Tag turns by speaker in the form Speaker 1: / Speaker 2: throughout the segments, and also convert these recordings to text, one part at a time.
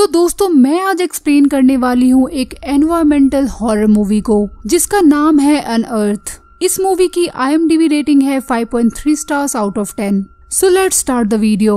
Speaker 1: तो दोस्तों, मैं आज एक्सप्लेन करने वाली हूँ एक एनवायरमेंटल हॉरर मूवी को, जिसका नाम है अन अर्थ इस मूवी की आई रेटिंग है 5.3 stars out of 10 so let's start the video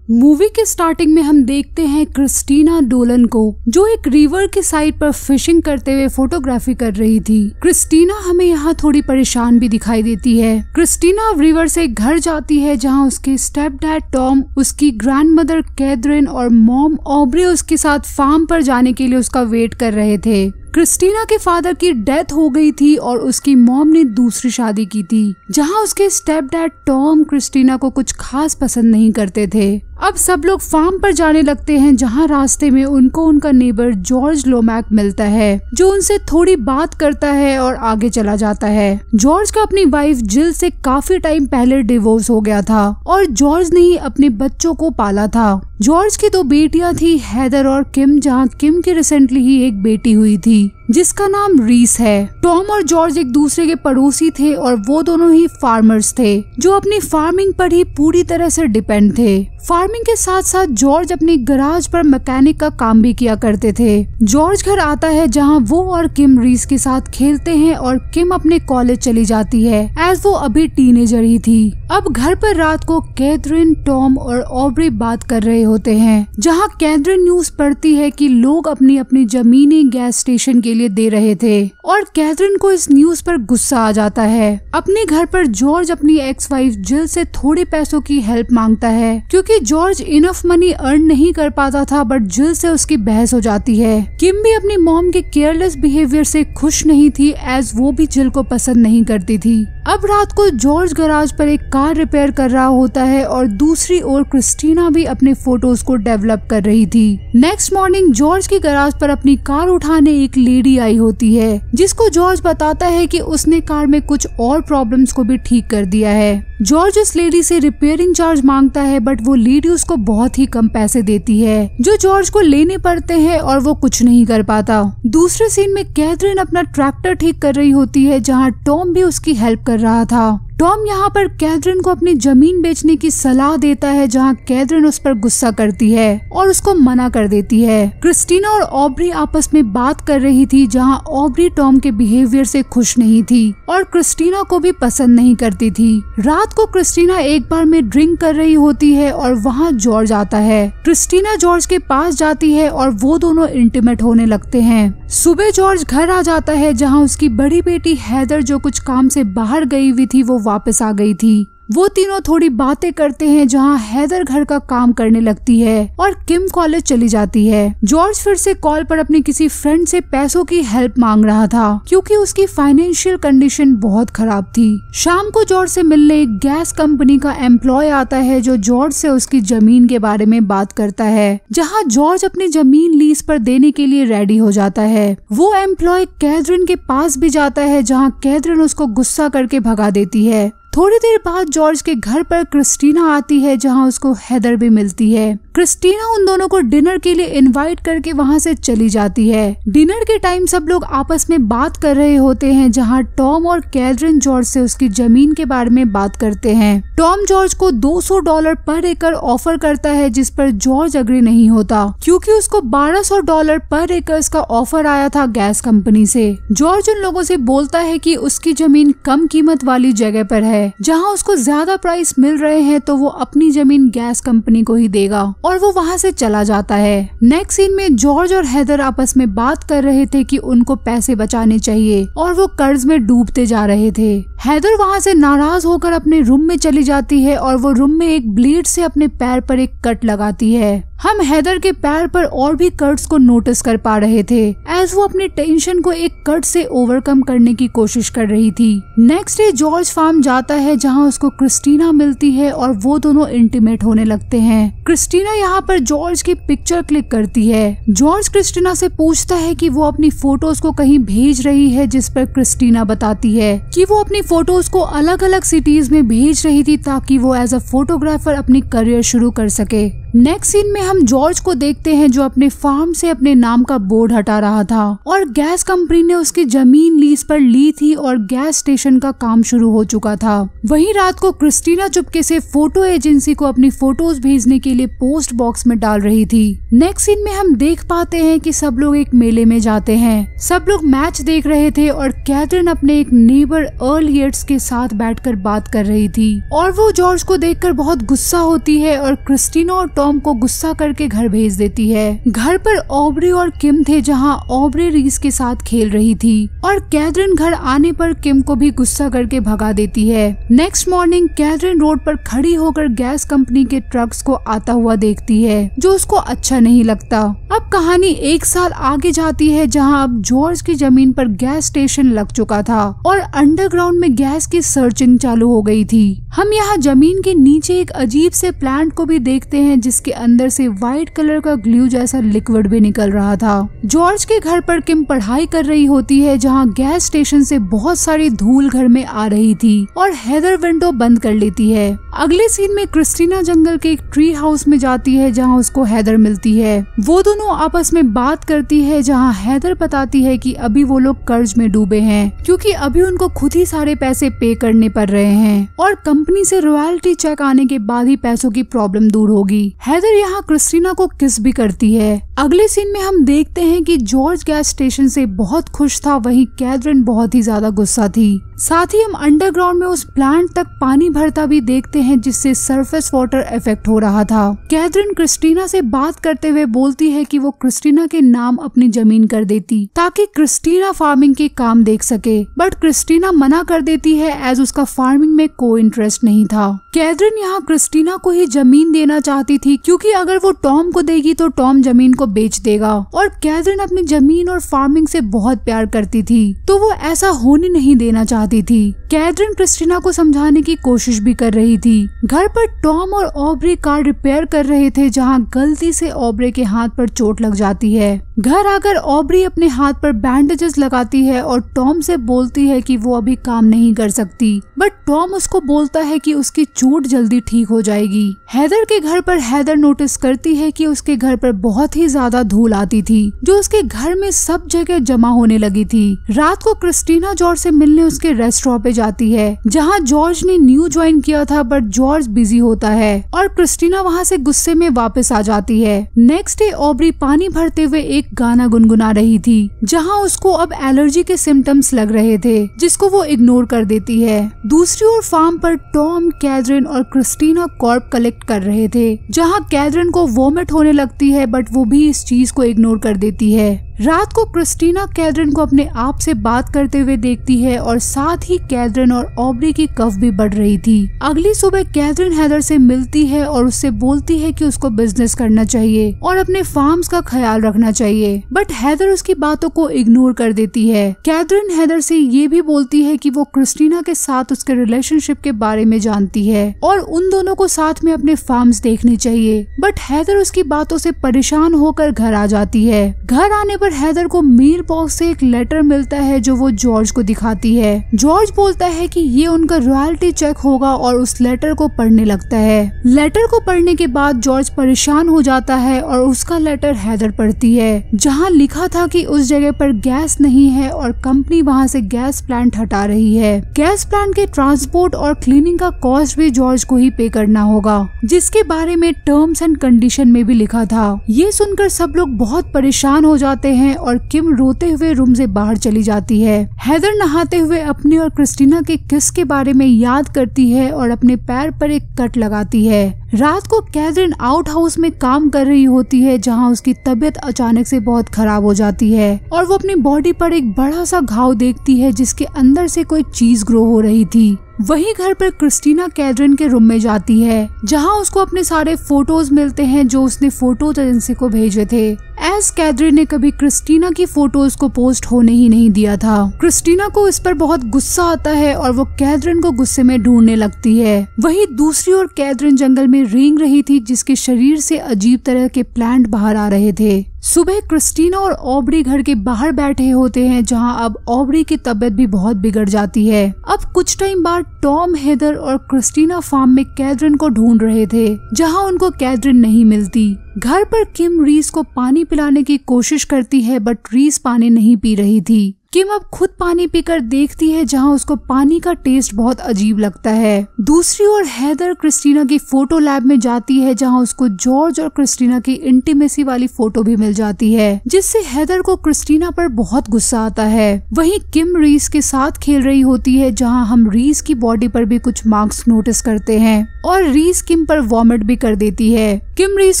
Speaker 1: movie के स्टार्टिंग में हम देखते हैं क्रिस्टीना डोलन को, जो एक रिवर के साइड पर फिशिंग करते हुए फोटोग्राफी कर रही थी। क्रिस्टीना हमें यहाँ थोड़ी परेशान भी दिखाई देती है। क्रिस्टीना रिवर से घर जाती है, जहाँ उसके स्टेप डैड टॉम, उसकी ग्रैंड मदर कैदरिन और मॉम ऑब्रे उसके साथ फार्म पर जाने के लिए उसका वेट कर रहे थे। क्रिस्टीना के फादर की डेथ हो गई थी और उसकी मॉम ने दूसरी शादी की थी, जहाँ उसके स्टेप डैड टॉम क्रिस्टीना को कुछ खास पसंद नहीं करते थे। अब सब लोग फार्म पर जाने लगते हैं, जहाँ रास्ते में उनको उनका नेबर जॉर्ज लोमैक मिलता है, जो उनसे थोड़ी बात करता है और आगे चला जाता है। जॉर्ज का अपनी वाइफ जिल से काफ़ी टाइम पहले डिवोर्स हो गया था और जॉर्ज ने ही अपने बच्चों को पाला था। जॉर्ज की दो बेटियाँ थी, हैदर और किम, जहाँ किम की रिसेंटली ही एक बेटी हुई थी। जिसका नाम रीस है। टॉम और जॉर्ज एक दूसरे के पड़ोसी थे और वो दोनों ही फार्मर्स थे, जो अपनी फ़ार्मिंग पर ही पूरी तरह से डिपेंड थे। फ़ार्मिंग के साथ साथ जॉर्ज अपनी गराज पर मैकेनिक का काम भी किया करते थे। जॉर्ज घर आता है जहाँ वो और किम रीस के साथ खेलते हैं और किम अपने कॉलेज चली जाती है, एज वो अभी टीनेजर ही थी। अब घर पर रात को कैथरिन, टॉम और ऑब्री बात कर रहे होते हैं, जहाँ कैथरिन न्यूज़ पढ़ती है कि लोग अपनी अपनी जमीनी गैस स्टेशन के लिए दे रहे थे। और कैथरीन को इस न्यूज़ पर गुस्सा आ जाता है। अपने घर पर जॉर्ज अपनी एक्स वाइफ जिल से थोड़े पैसों की हेल्प माँगता है। क्योंकि जॉर्ज इनफ मनी अर्न नहीं कर पाता था बट जिल से उसकी बहस हो जाती है। किम भी अपनी मॉम के केयरलेस बिहेवियर से खुश नहीं थी एज वो भी जिल को पसंद नहीं करती थी। अब रात को जॉर्ज गराज पर एक कार रिपेयर कर रहा होता है और दूसरी ओर क्रिस्टीना भी अपने फ़ोटोज़ को डेवलप कर रही थी। नेक्स्ट मॉर्निंग जॉर्ज की गराज पर अपनी कार उठाने एक लेडी आई होती है, जिसको जॉर्ज बताता है कि उसने कार में कुछ और प्रॉब्लम्स को भी ठीक कर दिया है। जॉर्ज उस लेडी से रिपेयरिंग चार्ज माँगता है बट वो लेडी उसको बहुत ही कम पैसे देती है, जो जॉर्ज को लेने पड़ते हैं और वो कुछ नहीं कर पाता। दूसरे सीन में कैथरीन अपना ट्रैक्टर ठीक कर रही होती है, जहाँ टॉम भी उसकी हेल्प कर रहा था। टॉम यहाँ पर कैथरीन को अपनी ज़मीन बेचने की सलाह देता है, जहाँ कैथरीन उस पर गुस्सा करती है और उसको मना कर देती है। क्रिस्टीना और ऑब्री आपस में बात कर रही थी, जहाँ ऑब्री टॉम के बिहेवियर से खुश नहीं थी और क्रिस्टीना को भी पसंद नहीं करती थी। रात को क्रिस्टीना एक बार में ड्रिंक कर रही होती है और वहाँ जॉर्ज आता है। क्रिस्टीना जॉर्ज के पास जाती है और वो दोनों इंटीमेट होने लगते हैं। सुबह जॉर्ज घर आ जाता है, जहाँ उसकी बड़ी बेटी हैदर जो कुछ काम से बाहर गई हुई थी, वो वापस आ गई थी। वो तीनों थोड़ी बातें करते हैं जहाँ हैदर घर का काम करने लगती है और किम कॉलेज चली जाती है। जॉर्ज फिर से कॉल पर अपने किसी फ्रेंड से पैसों की हेल्प मांग रहा था, क्योंकि उसकी फाइनेंशियल कंडीशन बहुत खराब थी। शाम को जॉर्ज से मिलने एक गैस कंपनी का एम्प्लॉय आता है जो जॉर्ज से उसकी ज़मीन के बारे में बात करता है, जहाँ जॉर्ज अपनी ज़मीन लीज पर देने के लिए रेडी हो जाता है। वो एम्प्लॉय कैदरिन के पास भी जाता है, जहाँ कैदरिन उसको गुस्सा करके भगा देती है। थोड़ी देर बाद जॉर्ज के घर पर क्रिस्टीना आती है, जहाँ उसको हैदर भी मिलती है। क्रिस्टीना उन दोनों को डिनर के लिए इनवाइट करके वहाँ से चली जाती है। डिनर के टाइम सब लोग आपस में बात कर रहे होते हैं, जहाँ टॉम और कैदरिन जॉर्ज से उसकी ज़मीन के बारे में बात करते हैं। टॉम जॉर्ज को 200 डॉलर पर एकड़ ऑफ़र करता है, जिस पर जॉर्ज अग्री नहीं होता। क्योंकि उसको 1200 डॉलर पर एकड़ का ऑफ़र आया था गैस कंपनी से। जॉर्ज उन लोगों से बोलता है कि उसकी ज़मीन कम कीमत वाली जगह पर है। जहाँ उसको ज़्यादा प्राइस मिल रहे हैं तो वो अपनी ज़मीन गैस कंपनी को ही देगा। और वो वहाँ से चला जाता है। नेक्स्ट सीन में जॉर्ज और हैदर आपस में बात कर रहे थे कि उनको पैसे बचाने चाहिए और वो कर्ज में डूबते जा रहे थे। हैदर वहाँ से नाराज़ होकर अपने रूम में चली जाती है और वो रूम में एक ब्लेड से अपने पैर पर एक कट लगाती है। हम हैदर के पैर पर और भी कट्स को नोटिस कर पा रहे थे एज वो अपनी टेंशन को एक कट से ओवरकम करने की कोशिश कर रही थी। नेक्स्ट डे जॉर्ज फार्म जाता है जहाँ उसको क्रिस्टीना मिलती है और वो दोनों इंटीमेट होने लगते हैं। क्रिस्टीना यहाँ पर जॉर्ज की पिक्चर क्लिक करती है। जॉर्ज क्रिस्टीना से पूछता है कि वो अपनी फ़ोटोज़ को कहीं भेज रही है जिस पर क्रिस्टीना बताती है कि वो अपनी फ़ोटोज़ को अलग अलग सिटीज़ में भेज रही थी ताकि वो एज अ फोटोग्राफर अपनी करियर शुरू कर सके। नेक्स्ट सीन में हम जॉर्ज को देखते हैं जो अपने फार्म से अपने नाम का बोर्ड हटा रहा था। और गैस कंपनी ने उसकी ज़मीन लीज पर ली थी और गैस स्टेशन का काम शुरू हो चुका था। वही रात को क्रिस्टीना चुपके से फ़ोटो एजेंसी को अपनी फ़ोटोज़ भेजने के लिए पोस्ट बॉक्स में डाल रही थी। नेक्स्ट सीन में हम देख पाते हैं कि सब लोग एक मेले में जाते हैं। सब लोग मैच देख रहे थे और कैथरीन अपने एक नेबर अर्ल येट्स के साथ बैठकर बात कर रही थी। और वो जॉर्ज को देखकर बहुत गुस्सा होती है और क्रिस्टीना और टॉम को गुस्सा करके घर भेज देती है। घर पर ऑबरे और किम थे जहाँ ओबरे रीस के साथ खेल रही थी और कैथरीन घर आने पर किम को भी गुस्सा करके भगा देती है। नेक्स्ट मॉर्निंग कैथरीन रोड पर खड़ी होकर गैस कंपनी के ट्रक्स को आता हुआ देखती है, जो उसको अच्छा नहीं लगता। अब कहानी एक साल आगे जाती है, जहाँ अब जॉर्ज की ज़मीन पर गैस स्टेशन लग चुका था और अंडरग्राउंड में गैस की सर्चिंग चालू हो गई थी। हम यहाँ ज़मीन के नीचे एक अजीब से प्लांट को भी देखते हैं जिसके अंदर से व्हाइट कलर का ग्लू जैसा लिक्विड भी निकल रहा था। जॉर्ज के घर पर किम पढ़ाई कर रही होती है, जहाँ गैस स्टेशन से बहुत सारी धूल घर में आ रही थी और हैदर विंडो बंद कर लेती है। अगले सीन में क्रिस्टीना जंगल के एक ट्री हाउस में जाती है, जहाँ उसको हैदर मिलती है। वो दोनों आपस में बात करती है, जहाँ हैदर बताती है की अभी वो लोग कर्ज में डूबे हैं, क्यूँकी अभी उनको खुद ही सारे पैसे पे करने पड़ रहे हैं और कंपनी से रॉयल्टी चेक आने के बाद ही पैसों की प्रॉब्लम दूर होगी। हैदर यहाँ क्रिस्टीना को किस भी करती है? अगले सीन में हम देखते हैं कि जॉर्ज गैस स्टेशन से बहुत खुश था, वहीं कैथरीन बहुत ही ज़्यादा गुस्सा थी। साथ ही हम अंडरग्राउंड में उस प्लांट तक पानी भरता भी देखते हैं, जिससे सरफेस वाटर इफ़ेक्ट हो रहा था। कैथरीन क्रिस्टीना से बात करते हुए बोलती है कि वो क्रिस्टीना के नाम अपनी ज़मीन कर देती, ताकि क्रिस्टीना फ़ार्मिंग के काम देख सके। बट क्रिस्टीना मना कर देती है एज उसका फ़ार्मिंग में कोई इंटरेस्ट नहीं था। कैथरीन यहाँ क्रिस्टीना को ही ज़मीन देना चाहती थी, क्योंकि अगर वो टॉम को देगी तो टॉम ज़मीन को बेच देगा। और कैथरीन अपनी ज़मीन और फ़ार्मिंग से बहुत प्यार करती थी तो वो ऐसा होने नहीं देना चाहती थी। कैथरीन क्रिस्टीना को समझाने की कोशिश भी कर रही थी। घर पर टॉम और ऑबरे कार रिपेयर कर रहे थे, जहाँ गलती से ऑबरे के हाथ पर चोट लग जाती है। घर आकर ऑबरी अपने हाथ पर बैंडेजेस लगाती है और टॉम से बोलती है कि वो अभी काम नहीं कर सकती। बट टॉम उसको बोलता है कि उसकी चोट जल्दी ठीक हो जाएगी। हैदर के घर पर हैदर नोटिस करती है कि उसके घर पर बहुत ही ज़्यादा धूल आती थी, जो उसके घर में सब जगह जमा होने लगी थी। रात को क्रिस्टीना जॉर्ज से मिलने उसके रेस्टोरेंट पे जाती है, जहाँ जॉर्ज ने न्यू ज्वाइन किया था, बट जॉर्ज बिज़ी होता है, और क्रिस्टीना वहाँ से गुस्से में वापस आ जाती है। नेक्स्ट डे, ऑबरी पानी भरते हुए एक गाना गुनगुना रही थी, जहाँ उसको अब एलर्जी के सिम्टम्स लग रहे थे, जिसको वो इग्नोर कर देती है। दूसरी ओर, फार्म पर टॉम, कैदरिन और क्रिस्टीना कॉर्प कलेक्ट कर रहे थे, जहाँ कैदरिन को वोमिट होने लगती है, बट वो भी इस चीज़ को इग्नोर कर देती है। रात को क्रिस्टीना कैथरीन को अपने आप से बात करते हुए देखती है और साथ ही कैथरीन और ऑबरी की कफ भी बढ़ रही थी। अगली सुबह कैथरीन हैदर से मिलती है और उससे बोलती है कि उसको बिज़नेस करना चाहिए और अपने फार्म्स का ख्याल रखना चाहिए। बट हैदर उसकी बातों को इग्नोर कर देती है। कैथरीन हैदर से ये भी बोलती है कि वो क्रिस्टीना के साथ उसके रिलेशनशिप के बारे में जानती है और उन दोनों को साथ में अपने फार्म्स देखने चाहिए। बट हैदर उसकी बातों से परेशान होकर घर आ जाती है। घर आने पर हैदर को मेल बॉक्स से एक लेटर मिलता है जो वो जॉर्ज को दिखाती है। जॉर्ज बोलता है कि ये उनका रॉयल्टी चेक होगा और उस लेटर को पढ़ने लगता है। लेटर को पढ़ने के बाद जॉर्ज परेशान हो जाता है और उसका लेटर हैदर पढ़ती है, जहाँ लिखा था कि उस जगह पर गैस नहीं है और कंपनी वहाँ से गैस प्लांट हटा रही है। गैस प्लांट के ट्रांसपोर्ट और क्लीनिंग का कॉस्ट भी जॉर्ज को ही पे करना होगा, जिसके बारे में टर्म्स एंड कंडीशन में भी लिखा था। ये सुनकर सब लोग बहुत परेशान हो जाते हैं और किम रोते हुए रूम से बाहर चली जाती है। हैदर नहाते हुए अपने और क्रिस्टीना के किस के बारे में याद करती है और अपने पैर पर एक कट लगाती है। रात को कैथरीन आउट हाउस में काम कर रही होती है, जहाँ उसकी तबीयत अचानक से बहुत खराब हो जाती है और वो अपनी बॉडी पर एक बड़ा सा घाव देखती है, जिसके अंदर से कोई चीज़ ग्रो हो रही थी। वही घर पर क्रिस्टीना कैदरिन के रूम में जाती है, जहाँ उसको अपने सारे फ़ोटोज़ मिलते हैं, जो उसने फ़ोटोज़ एजेंसी को भेजे थे। एस कैदरी ने कभी क्रिस्टीना की फ़ोटोज़ को पोस्ट होने ही नहीं दिया था। क्रिस्टीना को इस पर बहुत गुस्सा आता है और वो कैदरिन को गुस्से में ढूँढने लगती है। वही दूसरी ओर कैदरिन जंगल में रेंग रही थी जिसके शरीर से अजीब तरह के प्लांट बाहर आ रहे थे। सुबह क्रिस्टीना और ऑबरी घर के बाहर बैठे होते हैं, जहाँ अब ऑबरी की तबीयत भी बहुत बिगड़ जाती है। अब कुछ टाइम बाद टॉम, हेदर और क्रिस्टीना फार्म में कैदरिन को ढूंढ रहे थे, जहाँ उनको कैदरिन नहीं मिलती। घर पर किम रीस को पानी पिलाने की कोशिश करती है, बट रीस पानी नहीं पी रही थी। किम अब खुद पानी पीकर देखती है जहाँ उसको पानी का टेस्ट बहुत अजीब लगता है? दूसरी ओर हैदर क्रिस्टीना की फ़ोटो लैब में जाती है जहाँ उसको जॉर्ज और क्रिस्टीना की इंटीमेसी वाली फ़ोटो भी मिल जाती है, जिससे हैदर को क्रिस्टीना पर बहुत गुस्सा आता है। वहीं किम रीस के साथ खेल रही होती है जहाँ हम रीस की बॉडी पर भी कुछ मार्क्स नोटिस करते हैं, और रीस किम पर वॉमिट भी कर देती है। किम रीस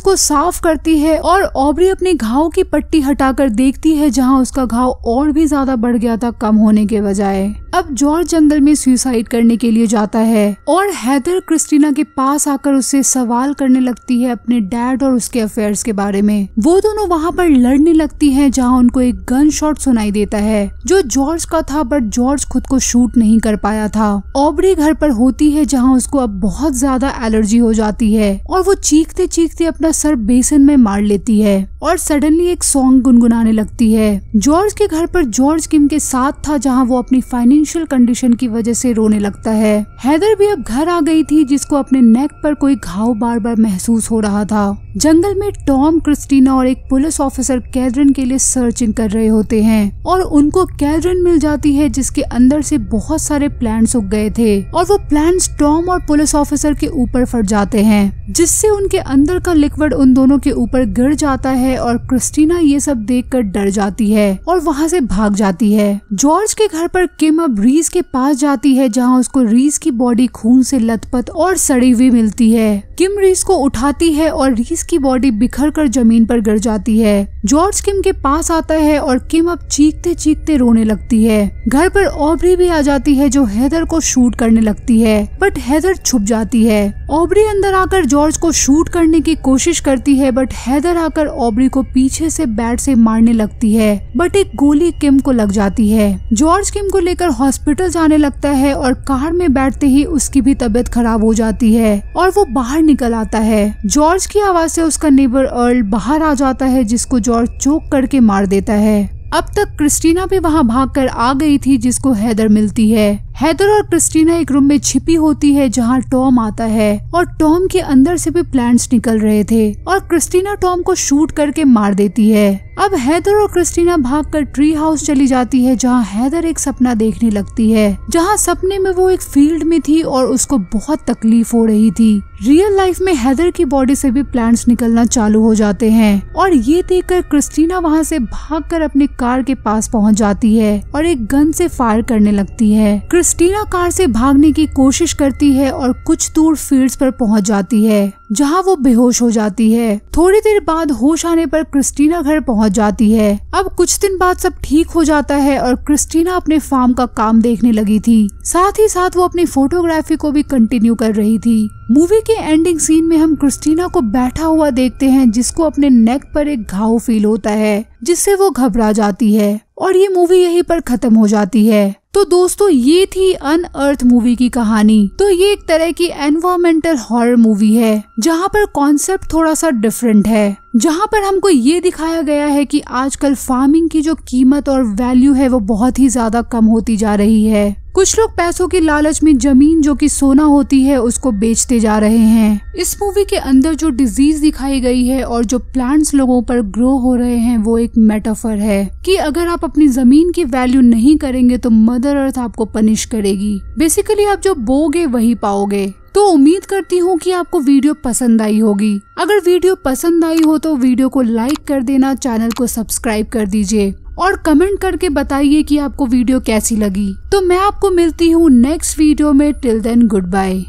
Speaker 1: को साफ़ करती है और ऑबरी अपने घाव की पट्टी हटाकर देखती है जहाँ उसका घाव और भी ज़्यादा बढ़ गया था कम होने के बजाय। अब जॉर्ज जंगल में सुसाइड करने के लिए जाता है और हैदर क्रिस्टीना के पास आकर उससे सवाल करने लगती है अपने डैड और उसके अफेयर्स के बारे में। वो दोनों वहाँ पर लड़ने लगती हैं जहाँ उनको एक गन शॉट सुनाई देता है, जो जॉर्ज का था बट जॉर्ज खुद को शूट नहीं कर पाया था। ऑबरी घर पर होती है जहाँ उसको अब बहुत ज़्यादा एलर्जी हो जाती है और वो चीखते चीखते अपना सर बेसन में मार लेती है और सडनली एक सॉन्ग गुनगुनाने लगती है। जॉर्ज के घर पर जॉर्ज किम के साथ था जहाँ वो अपनी फाइनेंशियल कंडीशन की वजह से रोने लगता है। हैदर भी अब घर आ गई थी, जिसको अपने नेक पर कोई घाव बार बार महसूस हो रहा था। जंगल में टॉम, क्रिस्टीना और एक पुलिस ऑफिसर कैदरन के लिए सर्चिंग कर रहे होते हैं और उनको कैदरन मिल जाती है, जिसके अंदर से बहुत सारे प्लांट्स उग गए थे और वो प्लांट्स टॉम और पुलिस ऑफिसर के ऊपर फट जाते हैं, जिससे उनके अंदर का लिक्विड उन दोनों के ऊपर गिर जाता है और क्रिस्टीना ये सब देखकर डर जाती है और वहाँ से भाग जाती है। जॉर्ज के घर पर किम अब रीस के पास जाती है, जहाँ उसको रीस की बॉडी खून से लथपथ और सड़ी हुई मिलती है। किम रीस को उठाती है और रीस की बॉडी बिखर कर ज़मीन पर गिर जाती है। जॉर्ज किम के पास आता है और किम अब चीखते चीखते रोने लगती है। घर पर ऑबरी भी आ जाती है, जो हैदर को शूट करने लगती है, बट हैदर छुप जाती है। ऑबरी अंदर आकर जॉर्ज को शूट करने की कोशिश करती है, बट हैदर आकर ऑबरी को पीछे से बैट से मारने लगती है। बट एक गोली किम को लग जाती है। जॉर्ज किम को लेकर हॉस्पिटल जाने लगता है और कार में बैठते ही उसकी भी तबीयत खराब हो जाती है और वो बाहर निकल आता है। जॉर्ज की आवाज़ से उसका नेबर अर्ल बाहर आ जाता है, जिसको जॉर्ज चोक करके मार देता है। अब तक क्रिस्टीना भी वहाँ भागकर आ गई थी, जिसको हैदर मिलती है। हैदर और क्रिस्टीना एक रूम में छिपी होती है जहाँ टॉम आता है और टॉम के अंदर से भी प्लांट्स निकल रहे थे और क्रिस्टीना टॉम को शूट करके मार देती है। अब हैदर और क्रिस्टीना भागकर ट्री हाउस चली जाती है जहाँ हैदर एक सपना देखने लगती है, जहाँ सपने में वो एक फ़ील्ड में थी और उसको बहुत तकलीफ़ हो रही थी। रियल लाइफ में हैदर की बॉडी से भी प्लांट्स निकलना चालू हो जाते हैं और ये देखकर क्रिस्टीना वहाँ से भागकर अपने कार के पास पहुँच जाती है और एक गन से फायर करने लगती है। क्रिस्टीना कार से भागने की कोशिश करती है और कुछ दूर फील्ड्स पर पहुँच जाती है, जहाँ वो बेहोश हो जाती है। थोड़ी देर बाद होश आने पर क्रिस्टीना घर पहुँच जाती है। अब कुछ दिन बाद सब ठीक हो जाता है और क्रिस्टीना अपने फार्म का काम देखने लगी थी। साथ ही साथ वो अपनी फोटोग्राफी को भी कंटिन्यू कर रही थी। मूवी के एंडिंग सीन में हम क्रिस्टीना को बैठा हुआ देखते हैं, जिसको अपने नेक पर एक घाव फील होता है, जिससे वो घबरा जाती है और ये मूवी यहीं पर खत्म हो जाती है। तो दोस्तों, ये थी अन अर्थ मूवी की कहानी। तो ये एक तरह की एनवायरमेंटल हॉरर मूवी है, जहाँ पर कॉन्सेप्ट थोड़ा सा डिफरेंट है। जहाँ पर हमको ये दिखाया गया है कि आजकल फ़ार्मिंग की जो कीमत और वैल्यू है वो बहुत ही ज़्यादा कम होती जा रही है। कुछ लोग पैसों की लालच में ज़मीन जो कि सोना होती है, उसको बेचते जा रहे हैं। इस मूवी के अंदर जो डिज़ीज़ दिखाई गई है और जो प्लांट्स लोगों पर ग्रो हो रहे हैं, वो एक मेटाफर है कि अगर आप अपनी ज़मीन की वैल्यू नहीं करेंगे तो मदर अर्थ आपको पनिश करेगी। बेसिकली आप जो बोगे वही पाओगे। तो उम्मीद करती हूँ कि आपको वीडियो पसंद आई होगी। अगर वीडियो पसंद आई हो तो वीडियो को लाइक कर देना, चैनल को सब्सक्राइब कर दीजिए और कमेंट करके बताइए कि आपको वीडियो कैसी लगी। तो मैं आपको मिलती हूँ नेक्स्ट वीडियो में। Till then, goodbye.